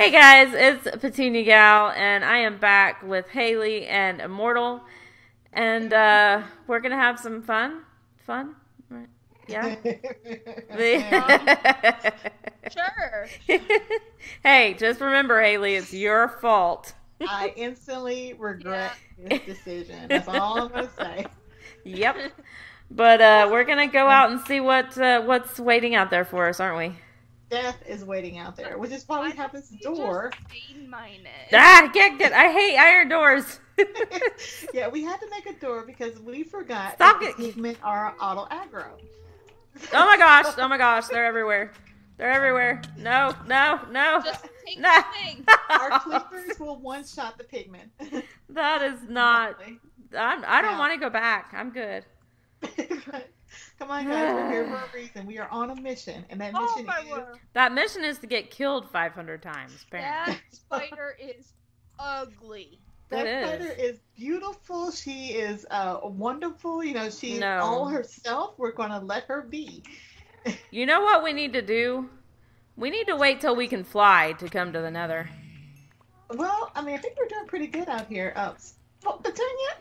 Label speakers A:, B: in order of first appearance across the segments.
A: Hey guys, it's Petunia Gal, and I am back with Haley and Immortal, and uh, we're gonna have some fun. Fun, right? Yeah.
B: Sure.
A: hey, just remember, Haley, it's your fault.
C: I instantly regret this decision. That's all I'm gonna say.
A: Yep. But uh, we're gonna go out and see what uh, what's waiting out there for us, aren't we?
C: Death is waiting out there, which is why we have this door.
B: Just main it.
A: Ah, get get! I hate iron doors.
C: yeah, we had to make a door because we forgot
A: Stop it.
C: the pigmen are auto aggro.
A: Oh my gosh! Oh my gosh! They're everywhere. They're everywhere. No, no, no.
B: Just take
A: No.
B: the thing.
C: Our cleavers will one shot the pigmen.
A: That is not. I'm, I don't
C: Yeah.
A: want to go back. I'm good.
C: Come on, guys, we're here for a reason. We are on a mission, and that
B: Oh
C: mission
B: my
C: is
B: word.
A: That mission is to get killed 500 times. Apparently.
B: That spider is ugly.
C: That
A: It is.
C: spider is beautiful. She is uh, wonderful. You know, she's
A: No.
C: all herself. We're going to let her be.
A: You know what we need to do? We need to wait till we can fly to come to the Nether.
C: Well, I mean, I think we're doing pretty good out here. Uh, well, Petunia,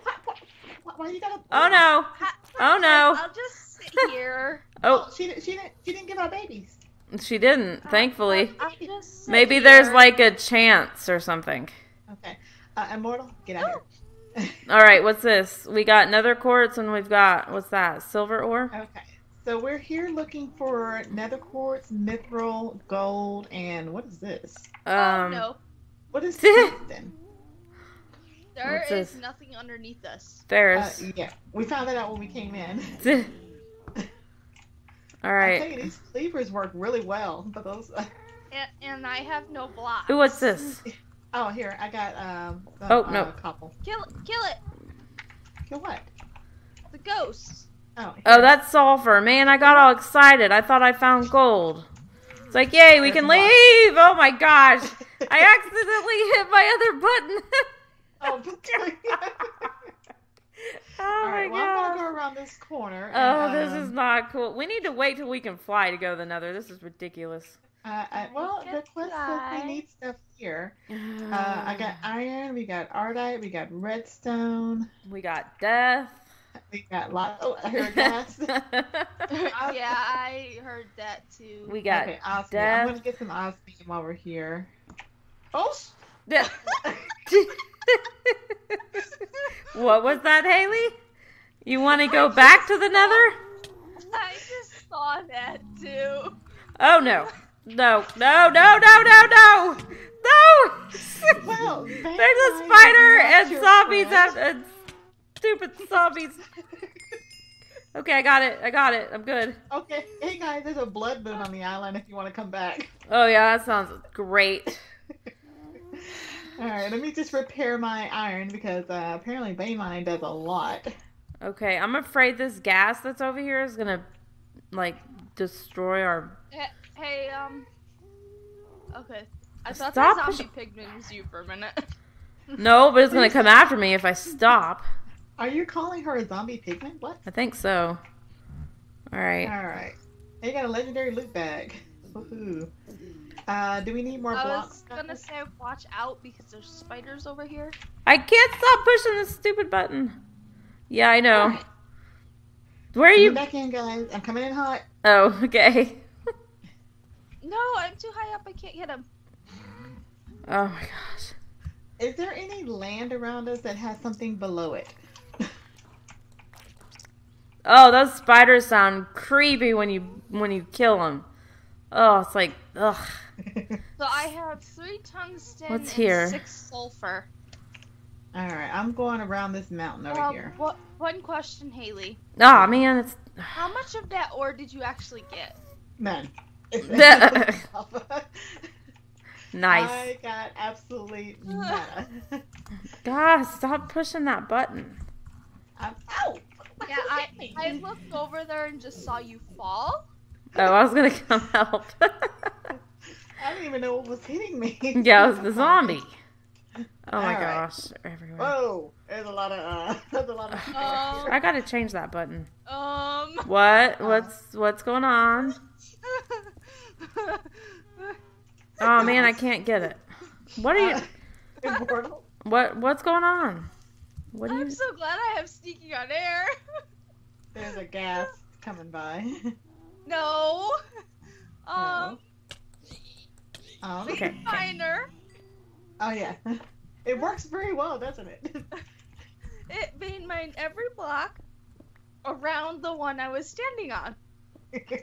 C: why, why, why you gotta?
A: Oh no!
B: Ha-
A: Oh, no.
B: I'll just sit here.
A: Oh,
C: she didn't. She didn't. She didn't give out babies.
A: she didn't. Thankfully.
B: I'll just sit
A: Maybe there's like a chance or something.
C: Okay. Uh, Immortal, get out here.
A: All right, what's this? We got Nether quartz and we've got what's that? Silver ore.
C: Okay. So we're here looking for nether quartz, mithril, gold, and what is this?
B: Oh
A: Um,
B: no,
C: What is tungsten?
B: There
A: What's
B: is
A: this?
B: nothing underneath us.
C: Uh,
A: There's.
C: yeah, we found that out when we came in.
A: All right.
C: I
A: right.
C: tell you, these cleavers work really well, but those.
B: And, and I have no blocks.
A: Ooh, what's this?
C: Oh, here I got um. some,
A: Oh,
C: uh,
A: no.
C: couple.
B: Kill it! Kill it!
C: Kill what?
B: The ghosts.
C: Oh.
A: Oh, that's sulfur. Man, I got all excited. I thought I found gold. It's like, yay, we can leave! Oh my gosh! I accidentally hit my other button.
C: Oh,
A: oh
C: All
A: my
C: right, well, I'm gonna go around this corner.
A: Oh,
C: and,
A: this
C: um,
A: is not cool. We need to wait till we can fly to go to the Nether. This is ridiculous.
C: Uh, I, well, the
B: can
C: quest says we need stuff here. Uh, I got iron, we got ardite, we got redstone,
A: We got death.
C: we got lot. Oh, I heard gas.
B: yeah, I heard that too.
A: we got
C: okay, osmium.
A: death.
C: I'm gonna get some osmium while we're here. Oh, sh-
A: death. What was that, Haley? You want to go back to the Nether?
B: I just saw that too.
A: Oh no. No, no, no, no, no, no! No!
C: well,
A: There's a spider and zombies
C: friend.
A: and, and stupid zombies. Okay, I got it. I got it. I'm good.
C: okay, hey guys, there's a blood moon on the island if you want to come back.
A: Oh yeah, that sounds great.
C: All right, let me just repair my iron because uh, apparently Baymine does a lot.
A: Okay, I'm afraid this ghast that's over here is gonna like destroy our.
B: Hey, hey, um. Okay. I thought
A: Stop
B: that zombie pigman was you for a minute.
A: No, but it's gonna come after me if I stop.
C: Are you calling her a zombie pigmen? What?
A: I think so. All right.
C: All right. They got a legendary loot bag. Woohoo. Uh, do we need more
B: I
C: blocks?
B: was gonna say watch out because there's spiders over here.
A: I can't stop pushing this stupid button. Yeah, I know.
C: Alright.
A: Where are
C: Coming
A: you?
C: back in, guys. I'm coming in hot.
A: Oh, okay.
B: No, I'm too high up. I can't get him.
A: Oh my gosh.
C: Is there any land around us that has something below it?
A: Oh, those spiders sound creepy when you when you kill them. Oh, it's like ugh.
B: So I have three tungsten
A: What's
B: and
A: here?
B: six sulfur.
C: All right, I'm going around this mountain over
B: Um,
C: here.
B: what? One question, Haley.
A: Oh man, it's
B: How much of that ore did you actually get?
C: None.
A: nice.
C: I got absolutely nada.
A: God, stop pushing that button.
C: I'm, ow!
B: Yeah, I I looked over there and just saw you fall.
A: Oh, I was gonna come help.
C: I didn't even know what was hitting me.
A: yeah, it was the zombie. Oh my
C: All right.
A: gosh, they're everywhere.
C: Whoa! There's a lot of uh, there's a lot of.
B: Um,
A: I gotta change that button.
B: Um.
A: What? What's what's going on? Oh man, I can't get it. What are you?
C: Uh, immortal.
A: What what's going on? What do
B: I'm
A: you?
B: so glad I have sneaking on air.
C: There's a ghast coming by.
B: no. Um,
C: Um,
A: Okay.
B: okay. Finer.
C: Oh yeah. It works very well, doesn't it?
B: It made mine every block around the one I was standing on.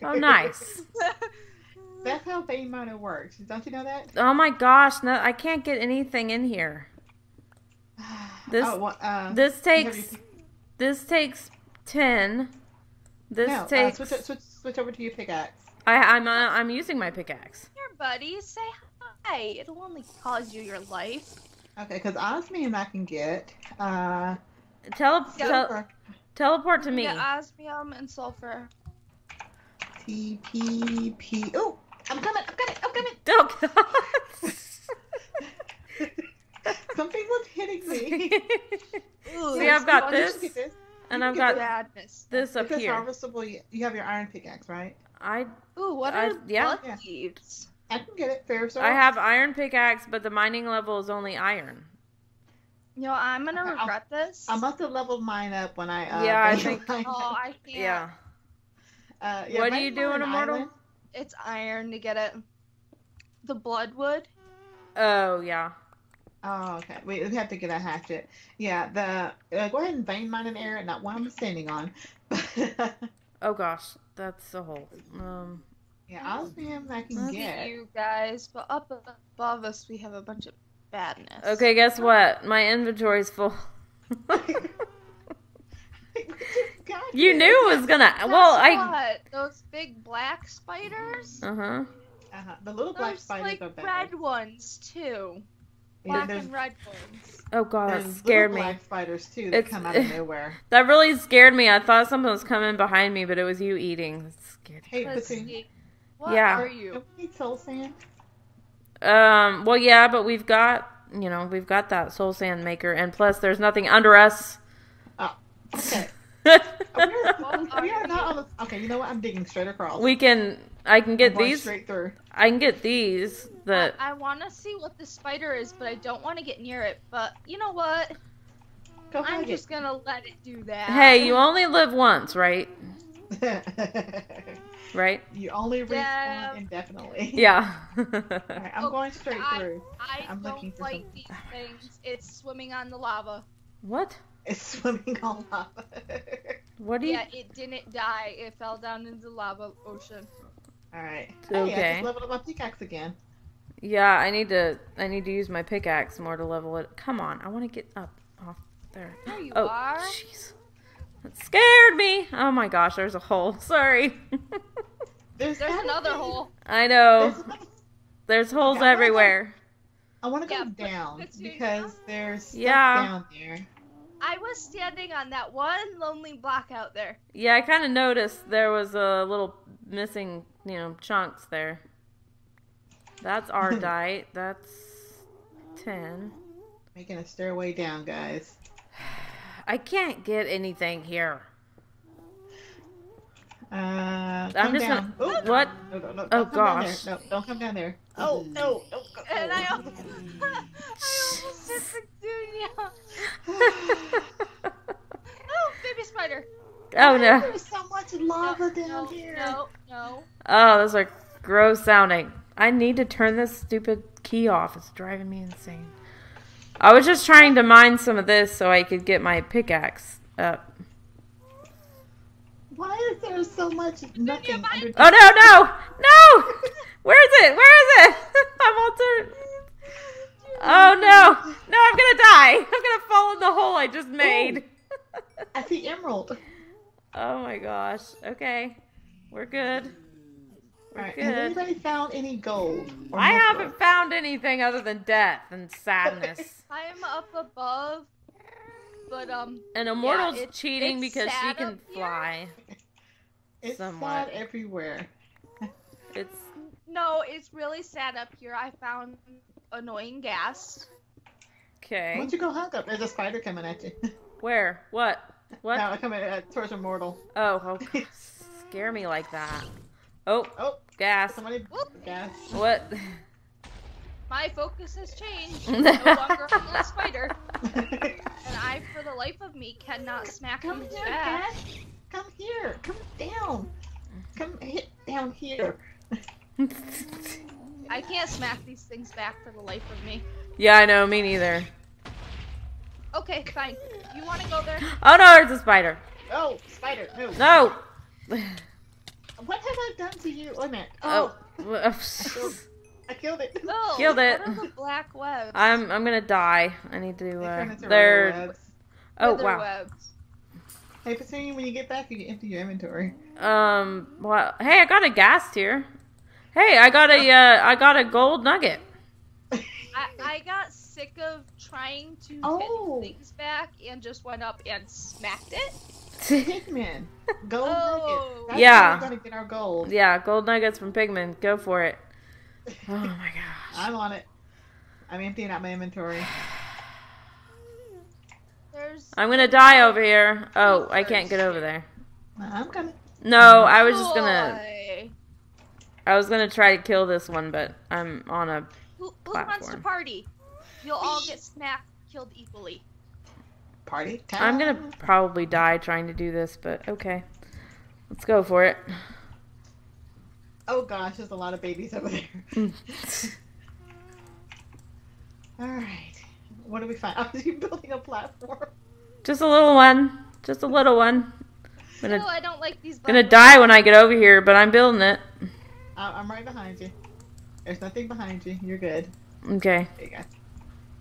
A: Oh, nice.
C: That's how Vein Miner works. Don't you know that?
A: Oh my gosh! No, I can't get anything in here. This-
C: oh, well, uh,
A: This takes
C: your-
A: this takes ten. This
C: no,
A: takes.
C: uh, switch, switch, switch over to your pickaxe.
A: I I'm uh, I'm using my pickaxe.
B: Here, buddy, say hi. It'll only cause you your life.
C: Okay, because osmium I can get. Uh,
A: Tele- tel- teleport to me.
B: Get osmium and sulfur.
C: TPP. Oh, I'm coming. I'm coming. I'm coming.
A: Oh
C: Something was hitting me.
B: Ooh,
A: See, I've got
C: You
A: this,
C: should get this.
A: and
C: You
A: I've
C: can
A: got
C: get
B: badness.
A: this up
C: Because
A: here.
C: harvestable, you- you have your iron pickaxe, right?
A: I
B: Ooh, what
A: I-
B: are
A: yeah.
B: blood
C: Yeah.
B: thieves?
C: I can get it. Fair sir.
A: I have iron pickaxe, but the mining level is only iron.
B: You know, I'm gonna
C: Okay, I'll-
B: regret this.
C: I'm about to level mine up when I. Uh,
A: Yeah, I think-
C: mine.
B: oh, I can't.
A: Yeah.
C: Uh, yeah,
A: What do you
C: now
A: do in Immortal?
C: island-
B: It's iron to get it. The bloodwood.
A: Oh yeah.
C: Oh, okay. We we have to get a hatchet. Yeah, the uh, go ahead and vein mine an area, not one I'm standing on.
A: Oh gosh, that's a hole. Um.
C: Yeah, osmium I can
A: Look
B: Look at
C: get.
B: you guys, but up above us we have a bunch of badness.
A: Okay, guess what? My inventory's full. You
C: yeah.
A: knew it was gonna.
B: Guess
A: Well, I.
B: what? those big black spiders.
A: Uh huh.
C: Uh-huh. The little black
B: Those
C: spiders
B: like
C: are bad.
B: red ones too.
C: Yeah,
B: Black
C: there's
B: and red ones.
A: Oh god, that scared me.
C: black spiders too that
A: It's-
C: come out of nowhere.
A: That really scared me. I thought something was coming behind me, but it was you eating. That scared me.
C: Hey,
B: Let's
C: Pussy,
B: see. What
A: Yeah.
B: are you?
C: don't we need soul sand?
A: Um. Well, yeah, but we've got you know we've got that soul sand maker, and plus there's nothing under us.
C: Okay. Oh, we're, we
B: are
C: are not on the. Okay, you know what? I'm digging straight across.
A: we can. I can
C: I'm
A: get these.
C: straight through.
A: I can get these. That
B: I, want to see what the spider is, but I don't want to get near it. But you know what?
C: Go
B: I'm
C: hug
B: just gonna let it do that.
A: hey, you only live once, right?
C: it.
A: Right?
C: you only respawn
B: Yeah.
C: indefinitely.
A: Yeah.
C: Alright, I'm
B: Oh,
C: going straight
B: I-
C: through.
B: I
C: I'm
B: don't
C: looking for
B: like
C: some-
B: these things. It's swimming on the lava.
A: what?
C: It's swimming on lava.
A: What do you?
B: Yeah, it didn't die. It fell down into the lava ocean.
C: Alright.
A: Okay.
C: Hey, I just leveled up my pickaxe again.
A: Yeah, I need to. I need to use my pickaxe more to level it. Come on, I want to get up off there.
B: There you
A: Oh,
B: are.
A: jeez. That scared me. Oh my gosh, there's a hole. Sorry.
C: There's,
B: There's another hole.
A: I know.
C: There's
A: There's holes
C: Okay, I wanna go-
A: everywhere.
C: I want to go
B: Yeah,
C: down
B: put your-
C: because there's stuff
A: Yeah.
C: down there.
B: I was standing on that one lonely block out there.
A: Yeah, I kind of noticed there was a little missing, you know, chunks there. That's our Ardite. That's 10.
C: Making a stairway down, guys.
A: I can't get anything here.
C: Uh,
A: I'm just
C: down.
A: gonna-
C: Oh,
A: what?
C: No, no, no,
A: Oh,
C: don't come down
A: gosh.
C: No, don't come down there. Oh, no, don't go.
B: And I,
C: oh.
B: almost, I almost hit Petunia. Oh, baby spider.
A: Oh no.
C: There's so much lava down
B: no,
C: here.
B: no, no.
A: Oh, those are gross sounding. I need to turn this stupid key off. It's driving me insane. I was just trying to mine some of this so I could get my pickaxe up.
C: Why is there so much nothing
B: mine-
C: under?
A: Oh no, no, no! Where is it? Where is it? I'm all turned. Oh no! No, I'm gonna die. I'm gonna fall in the hole I just made.
C: I see emerald.
A: oh my gosh. Okay, we're good.
C: All right. Has anybody found any gold?
A: I haven't found anything other than death and sadness.
B: I am up above, but um,
A: And Immortal's
B: it's-
A: cheating because she can fly.
C: It's
A: somewhat.
C: sad everywhere.
A: It's
B: no, it's really sad up here. I found annoying ghast. Okay.
C: Why
A: okay.
C: don't you go hug up? There's a spider coming at you.
A: Where? What? What?
C: no, coming at, towards Immortal.
A: Oh, oh, scare me like that. Oh,
C: Oh,
A: gas.
C: somebody
B: Whoop.
C: gas.
A: What?
B: my focus has changed. No longer on the spider, and I, for the life of me, cannot smack
C: Come
B: him
C: here,
B: back.
C: Cat. Come here. Come down. Come hit down here.
B: I can't smack these things back for the life of me.
A: yeah, I know. Me neither.
B: Okay, fine. You want to go there?
A: Oh no, there's a spider.
C: Oh, spider, move.
A: No.
C: What have I done to you? Wait a minute.
A: Oh.
C: Oh, I killed it.
B: No.
A: Killed it.
B: What the black webs?
A: I'm I'm gonna die. I need to.
C: They
A: Uh,
C: turn into
A: they're.
C: webs.
A: Oh
B: Wither
A: wow.
B: webs.
C: Hey, Petunia, when you get back, you can empty your inventory.
A: Um. Well, hey, I got a gas here. Hey, I got a uh, I got a gold nugget.
B: I, I got sick of trying to
C: Oh.
B: hit things back and just went up and smacked it.
C: Pigman. Gold
B: Oh.
C: nugget. That's
A: Yeah.
C: how we're gonna get our gold.
A: yeah, gold nuggets from Pigman. Go for it. Oh my gosh.
C: I'm on it. I'm emptying out my inventory.
B: There's
A: I'm gonna die over here. Oh, I can't get over there.
C: I'm coming.
A: No, I was just gonna. I was gonna try to kill this one, but I'm on a.
B: Who, who wants to
A: platform.
B: party? You'll all get smacked, killed equally.
C: Party time.
A: I'm gonna probably die trying to do this, but okay. Let's go for it.
C: Oh gosh, there's a lot of babies over there. Mm. All right. What do we find? Are you building a platform?
A: Just a little one. Just a little one. I'm
B: No,
A: gonna,
B: I don't like these.
A: gonna die when I get over here, but I'm building it.
C: I- I'm right behind you. There's nothing behind you. You're good.
A: Okay.
C: There you go.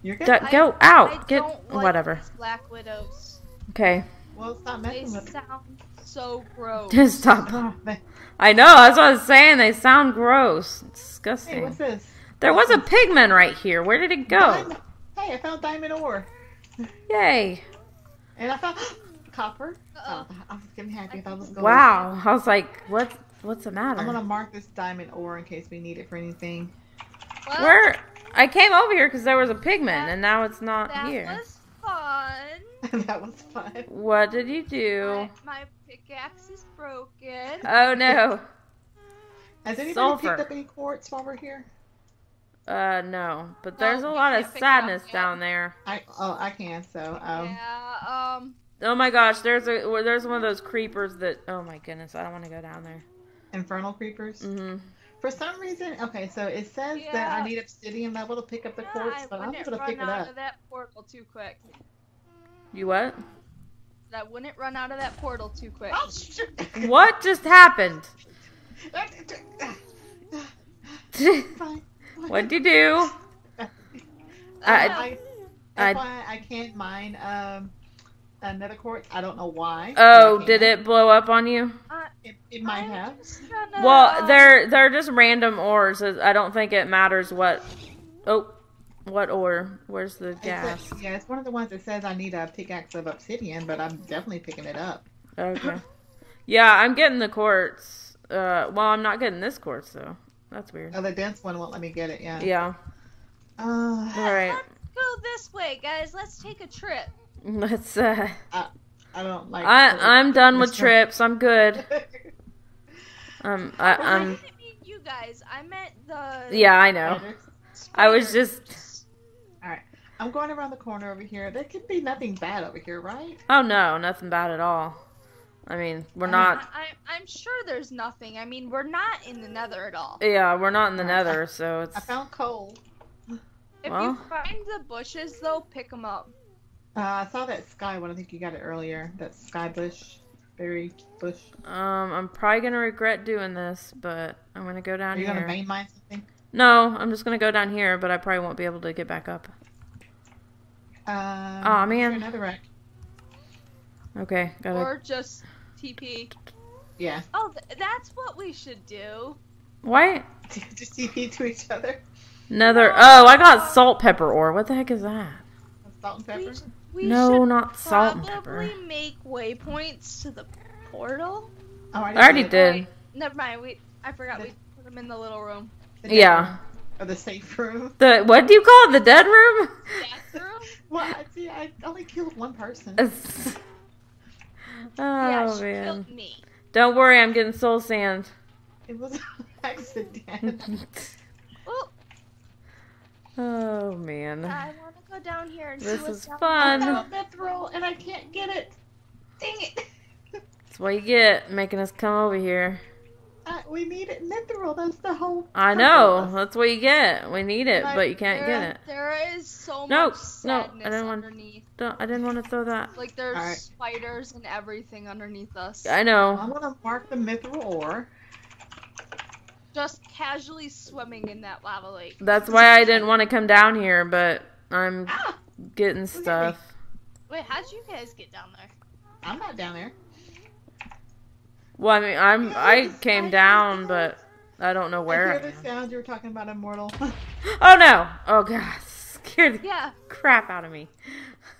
C: You're good.
A: Du-
B: I-
A: go
B: I
A: out. Get
B: don't like
A: whatever.
B: these Black widows.
A: Okay.
C: well, stop
B: They
C: messing with
B: sound so gross.
A: Just stop. I know. That's what I was saying. They sound gross. It's disgusting.
C: what's this?
A: There was a pigman right here. Where did it go?
C: Diamond- Hey, I found diamond ore.
A: Yay!
C: And I found copper.
B: Uh-oh.
C: Oh, I was getting happy. I thought it was gold.
A: Wow. I was like, what? What's the matter?
C: I'm gonna mark this diamond ore in case we need it for anything.
B: Well,
A: Where? I came over here because there was a pigman, and now it's not
B: that
A: here.
B: was fun.
C: that was fun.
A: What did you do?
B: My, my pickaxe is broken.
A: Oh no.
C: Has anybody
A: Sulfur.
C: picked up any quartz while we're here?
A: Uh, no. But there's
B: No,
A: a lot of
B: can't pick it up
A: sadness down there.
C: I oh I can so um
B: yeah. Um.
A: Oh my gosh, there's a there's one of those creepers that. Oh my goodness, I don't want to go down there.
C: infernal creepers.
A: hmm
C: For some reason, okay, so it says that I need obsidian level to pick up the
B: yeah,
C: quartz,
B: I
C: but I'm
B: wouldn't
C: able to pick it
B: out
C: up.
B: of that portal too quick.
A: You what?
B: I wouldn't run out of that portal too quick.
C: Oh, shoot.
A: What just happened? What'd you do? I-
C: I,
A: I-
C: I can't mine um another quartz. I don't know why.
A: Oh, did it blow up on you?
C: It, it might
B: I'm
C: have.
B: gonna,
A: Well, they're they're just random ores. I don't think it matters what. Oh, what ore? Where's the
C: It's a-
A: ghast?
C: yeah, it's one of the ones that says I need a pickaxe of obsidian, but I'm definitely picking it up.
A: Okay. Yeah, I'm getting the quartz. Uh, well, I'm not getting this quartz though. That's weird.
C: Oh, the dense one won't let me get it. Yeah.
A: Yeah.
C: Uh,
A: All right.
B: Let's go this way, guys. Let's take a trip.
A: Let's. Uh,
C: I don't like.
A: I I'm done with
C: This
A: trips. I'm good. Um, I,
B: I
A: I'm.
B: didn't mean you guys. I meant the.
A: Yeah, I know. I was
B: spiders.
A: just.
C: I'm going around the corner over here. There could be nothing bad over here, right?
A: Oh no, nothing bad at all. I mean, we're not.
B: I, I, I'm sure there's nothing. I mean, we're not in the nether at all.
A: Yeah, we're not in the Nether, so it's.
C: I found coal.
B: If
A: Well.
B: you find the bushes, though, pick them up.
C: Uh, I saw that sky one. I think you got it earlier. That sky bush, berry bush.
A: Um, I'm probably gonna regret doing this, but I'm gonna go down
C: Are you
A: here.
C: gonna vein mine something?
A: No, I'm just gonna go down here, but I probably won't be able to get back up.
C: Um,
A: Aw, man.
C: Another wreck.
A: Okay, gotta.
B: Or just TP.
C: Yeah.
B: Oh, th- that's what we should do.
A: What?
C: Just TP to each other.
A: Nether. Oh, I got saltpeter ore. What the heck is that?
C: Salt and
B: We,
C: pepper.
B: We
A: no,
B: should
A: not salt and pepper.
B: probably make waypoints to the portal.
C: Oh,
A: I already
C: did.
A: did.
B: Wait, never mind. We I forgot we put them in the little room.
C: The
A: Yeah.
C: room. Or the safe room.
A: The what do you call it? The dead room?
B: Bathroom?
C: Well, I see. I only killed one person.
A: oh
B: yeah, she
A: man.
B: killed me.
A: Don't worry, I'm getting soul sand.
C: It was an accident.
B: Oh,
A: man.
B: I want to go down here and
A: This
B: see what's
A: is fun.
C: I
B: there.
C: have a mithril and I can't get it. Dang it.
A: That's what you get making us come over here.
C: Uh, we need it mithril. That's the whole.
A: I know. That's what you get. We need it,
C: Like,
A: but you can't
B: there,
A: get it.
B: There is so
A: No,
B: much
A: no, I
B: sadness
A: didn't want-
B: underneath.
A: Don't, I didn't want to throw that.
B: Like there's
C: Alright.
B: spiders and everything underneath us.
A: I know.
C: I'm gonna mark the mithril ore.
B: Just casually swimming in that lava lake.
A: That's why I didn't want to come down here, but I'm
C: Ah,
A: getting stuff.
B: Wait, how'd you guys get down there?
C: I'm not down there.
A: Well, I mean, I'm I came down, but I don't know
C: I
A: where
C: hear
A: I
C: the
A: am.
C: sound you were talking about, immortal.
A: Oh no! Oh god, scared the
B: Yeah,
A: crap out of me.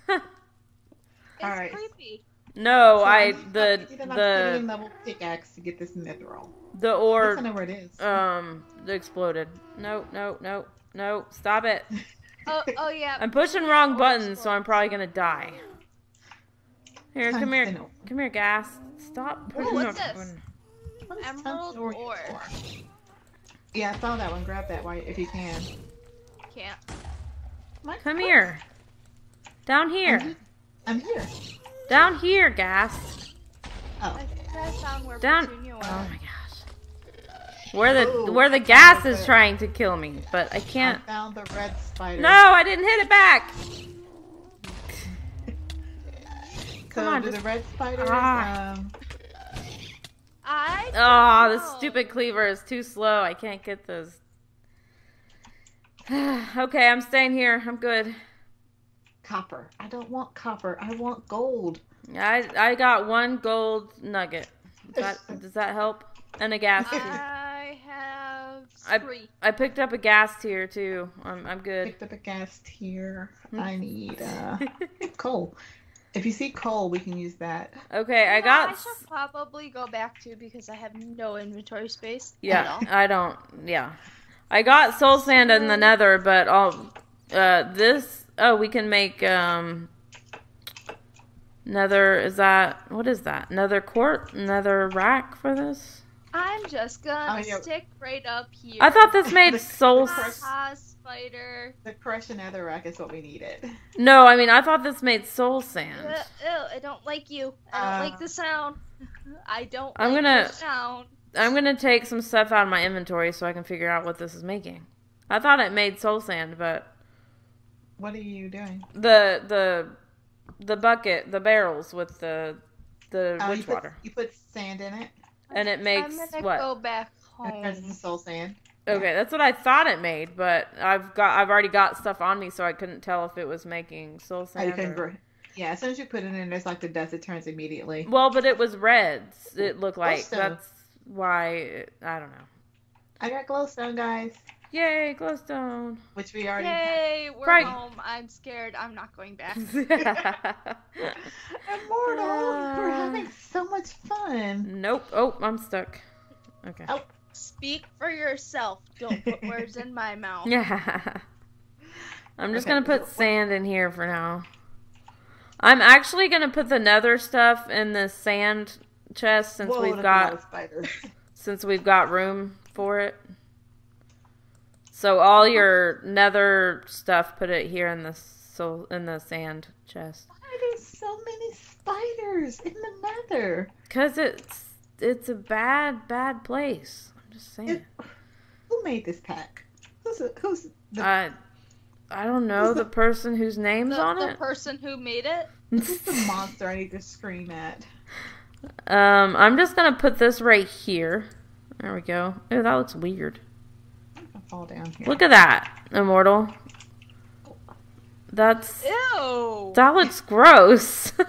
B: it's
C: Alright.
B: creepy.
A: no,
C: So
A: I
C: need-
A: the
C: need an obsidian
A: the
C: level pickaxe to get this mithril.
A: The
C: Yes, I
A: orb
C: know where it is.
A: um exploded. No, no, no, no! Stop it!
B: Oh, oh yeah.
A: I'm pushing wrong buttons, so I'm probably gonna die. Here, come here,
C: know.
A: come here, ghast. Stop pushing
B: what's
A: my
B: this?
A: button.
C: What is
B: Emerald
C: tungsten ore
B: ore.
C: Yeah, I saw that one. Grab that while if you can.
B: Can't.
C: My-
A: Come here. Down
C: I'm
A: here.
C: he- I'm here.
A: Down here, ghast.
C: Oh.
B: I think I found where
A: Down.
B: Petunia
A: Oh my gosh. Where the
C: Ooh,
A: where the gas is
C: it.
A: trying to kill me, but I
C: I
A: can't.
C: found the red spider.
A: No, I didn't hit it back.
C: So
A: Come on,
C: do
A: just-
C: the red spiders.
A: Ah.
C: Um,
B: I.
A: Oh,
B: don't
A: the stupid cleaver is too slow. I can't get those. okay, I'm staying here. I'm good.
C: copper. I don't want copper. I want gold.
A: I I got one gold nugget. Does that, does that help? And a ghast tear.
B: I
A: I-
B: three.
A: I picked up a ghast tear too. I'm I'm good.
C: Picked up a ghast tear.
A: Hmm.
C: I need uh coal. If you see coal, we can use that.
A: okay, I
B: No,
A: got.
B: I should probably go back to because I have no inventory space. at
A: Yeah,
B: all.
A: I don't. Yeah, I got soul sand in the Nether, but all uh this. Oh, we can make um. Nether is that what is that? Nether court, Nether rack for this?
B: I'm just gonna
C: Oh, yeah.
B: stick right up here.
A: I thought this made soul.
C: the
A: s-
B: spider.
C: The crush and netherrack is what we needed.
A: No, I mean I thought this made soul
B: Ew,
A: sand.
B: ew, I don't like you. I don't
C: Uh,
B: like the sound. I don't.
A: I'm
B: like
A: gonna-
B: the sound.
A: I'm gonna take some stuff out of my inventory so I can figure out what this is making. I thought it made soul sand, but
C: What are you doing?
A: the the the bucket, the barrels with the the
C: Oh, you
A: witch
C: put,
A: water,
C: you put sand in it.
A: And it makes
B: I'm gonna
A: what?
B: go back
C: That turns
B: home.
C: into soul sand.
A: Okay, that's what I thought it made, but I've got I've already got stuff on me, so I couldn't tell if it was making soul
C: Oh, you
A: sand.
C: can
A: or-
C: Yeah, as soon as you put it in, there's like the dust. It turns immediately.
A: Well, but it was reds. It looked like
C: Glowstone.
A: that's why. It, I don't know.
C: I got glowstone, guys,
A: Yay, glowstone!
C: which we already.
B: Yay, we're
A: Right.
B: home. I'm scared. I'm not going back.
C: Immortal, we're having so much fun.
A: nope. Oh, I'm stuck. Okay.
C: Oh.
B: Speak for yourself. Don't put words in my mouth.
A: Yeah. I'm just
C: Okay,
A: gonna put sand in here for now. I'm actually gonna put the nether stuff in the sand chest since
C: Whoa,
A: we've
C: that's a lot of
A: got since we've got room for it. So all your nether stuff, put it here in the so in the sand chest.
C: Why are there so many spiders in the nether?
A: Cause it's it's a bad bad place. I'm just saying.
C: It- Who made this pack? Who's who's the,
A: I I don't know the person whose name's
B: The,
A: on
B: the
A: it.
B: The person who made it.
C: who's the monster I need to scream at?
A: Um, I'm just gonna put this right here. There we go. Oh, that looks weird.
C: I'll fall down here.
A: Look at that, immortal. That's
B: Ew.
A: that looks gross.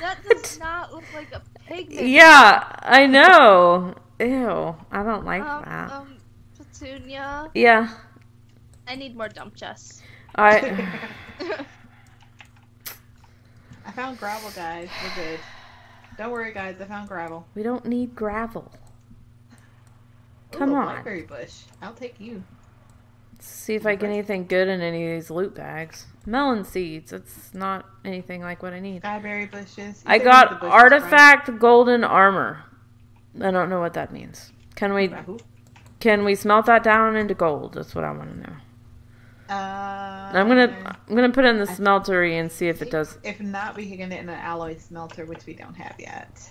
B: That does not look like a pigman.
A: yeah, I know. Ew, I don't like
B: Um,
A: that.
B: um, Petunia.
A: Yeah,
B: I need more dump chests.
A: I.
C: I found gravel, guys. We're good. Don't worry, guys. I found gravel.
A: We don't need gravel.
C: Ooh,
A: Come
C: a
A: on.
C: Blackberry bush. I'll take you.
A: Let's see if I get anything good in any of these loot bags. Melon seeds. It's not anything like what I need.
C: Skyberry bushes. You
A: I got
C: bushes,
A: artifact golden armor. I don't know what that means. Can we? Can we smelt that down into gold? That's what I want to know.
C: Uh,
A: I'm gonna I'm gonna put it in the smeltery and see if it does.
C: If not, we can get it in an alloy smelter, which we don't have yet.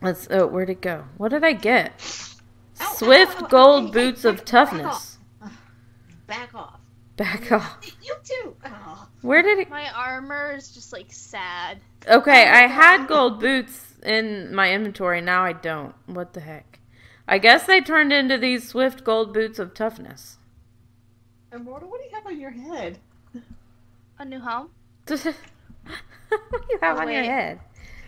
A: Let's. Oh, where'd it go? What did I get?
C: Ow,
A: Swift
C: ow, ow,
A: gold
C: hey, hey,
A: boots
C: hey,
A: of
C: back
A: toughness.
C: Back off.
A: Back off.
C: You too. Oh.
A: Where did it?
B: My armor is just like sad.
A: Okay, I had gold boots in my inventory. Now I don't. What the heck? I guess they turned into these swift gold boots of toughness.
C: Immortal, what do you have on your head?
B: A new home.
A: what do you have
B: Oh,
A: on your head?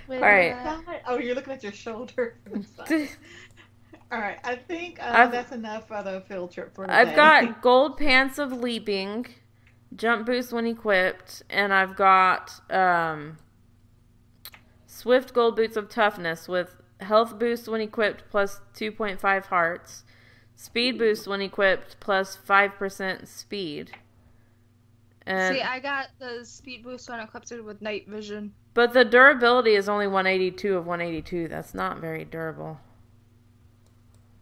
B: With,
A: All right.
B: uh,
C: Oh, you're looking at your shoulder. All right, I think uh, that's enough for the field trip for today.
A: I've got gold pants of leaping, jump boost when equipped, and I've got um, swift gold boots of toughness with health boost when equipped plus 2.5 hearts, speed boost when equipped plus 5% speed. And
B: See, I got the speed boost when equipped with night vision.
A: but the durability is only 182 of 182. That's not very durable.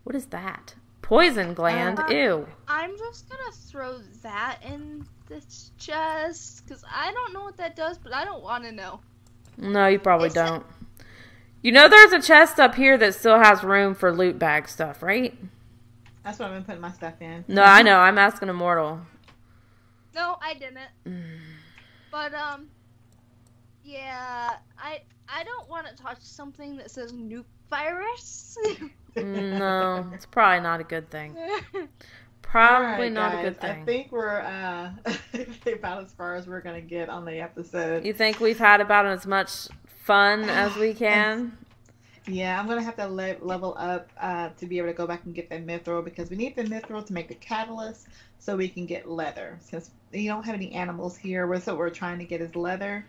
A: What is that? Poison gland.
B: Uh,
A: Ew.
B: I'm just gonna throw that in this chest because I don't know what that does, but I don't want to know.
A: No, you probably
C: It's-
A: don't. You know, there's a chest up here that still has room for loot bag stuff, right?
C: That's what I've been putting my stuff in.
A: No, I know. I'm asking Immortal.
B: No, I didn't. But um, yeah, I I don't want to touch something that says nuke virus.
A: No, it's probably not a good thing. Probably
C: right,
A: not a
C: guys,
A: good
C: I think we're uh, about as far as we're gonna get on the episode.
A: You think we've had about as much fun as we can?
C: Yeah, I'm gonna have to le- level up uh, to be able to go back and get the mithril because we need the mithril to make the catalyst so we can get leather. Since you don't have any animals here, we're, so we're trying to get is leather,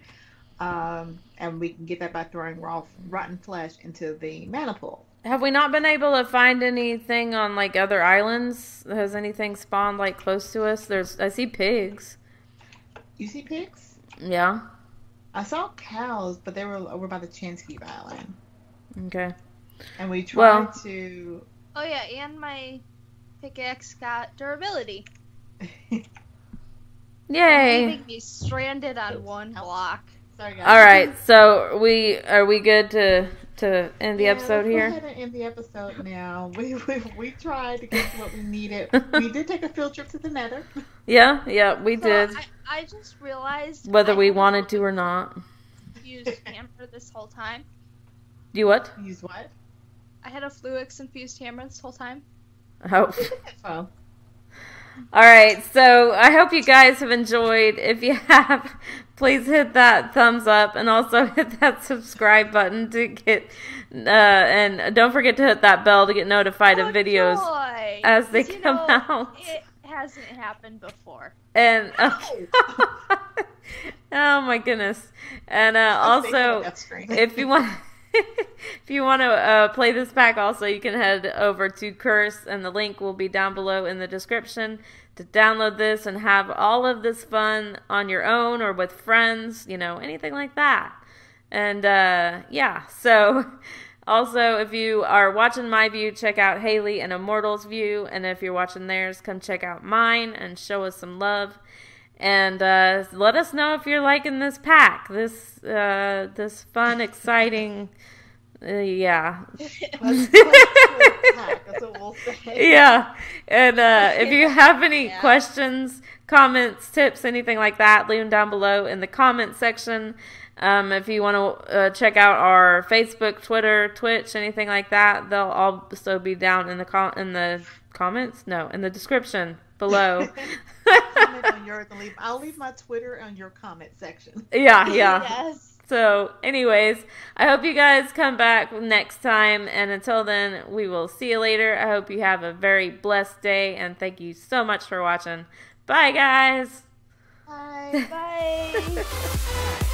C: um, and we can get that by throwing raw rotten flesh into the mana pool.
A: Have we not been able to find anything on like other islands? Has anything spawned like close to us? There's I see pigs.
C: You see pigs?
A: Yeah.
C: I saw cows, but they were over by the Chansky Island,
A: Okay.
C: and we tried
A: Well-
C: to.
B: oh yeah, and my pickaxe got durability,
A: Yay.
B: leaving me stranded on one block.
C: Sorry, guys.
A: All right. So we are we good to to end the
C: Yeah,
A: episode
C: let's
A: here?
C: Go ahead and end the episode now. We, we we tried to get what we needed. we did take a field trip to the Nether.
A: Yeah, yeah, we
B: So
A: did.
B: I, I just realized
A: Whether
B: I
A: we wanted to or not.
B: Infused hammer this whole time.
A: You what?
C: Use what?
B: I had a Fluix infused hammer this whole time.
A: Oh.
C: Well,
A: All right. So I hope you guys have enjoyed. If you have, please hit that thumbs up and also hit that subscribe button to get. Uh, and don't forget to hit that bell to get notified of
B: Oh,
A: videos
B: joy!
A: as they
B: you
A: come
B: know,
A: out.
B: It hasn't happened before.
A: And oh my goodness. And uh, also.
C: of that screen.
A: if you want if you want to uh, play this pack also you can head over to curse and the link will be down below in the description to download this and have all of this fun on your own or with friends you know anything like that. And uh, yeah so also if you are watching my view check out haley and immortals view. And if you're watching theirs come check out mine and show us some love. And uh, let us know if you're liking this pack. This uh, this fun, exciting, uh, yeah,
C: Let's- let's do a pack, That's what we'll say.
A: yeah. And uh, if you have any
B: Yeah.
A: questions, comments, tips, anything like that, leave them down below in the comment section. Um, if you want to uh, check out our Facebook, Twitter, Twitch, anything like that, they'll also be down in the com- in the comments. No, in the description below.
C: Comment on yours and leave. I'll leave my Twitter on your comment section.
A: yeah, yeah.
B: Yes.
A: So, anyways, I hope you guys come back next time. And until then, we will see you later. I hope you have a very blessed day. And thank you so much for watching. Bye, guys.
C: Bye.
B: Bye.